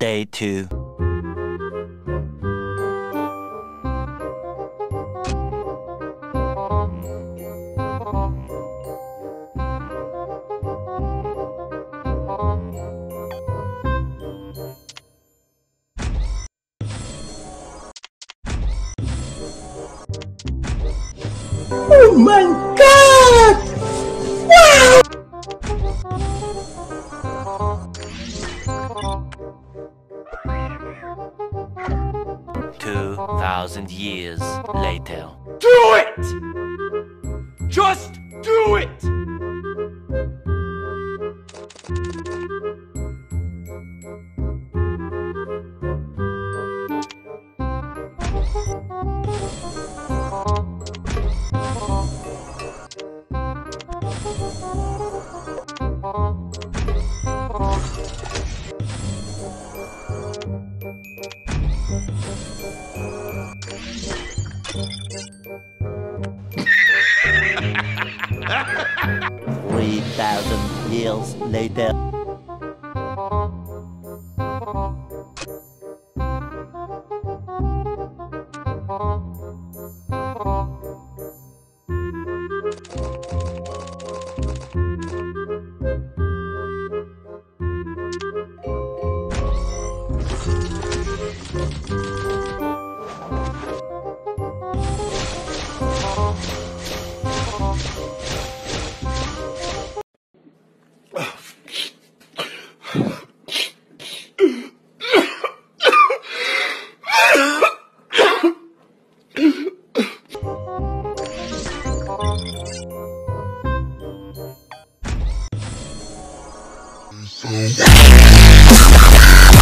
Day 2 Oh my god! Thousand years later. Do it! Just do it! Three thousand years later. Yeah.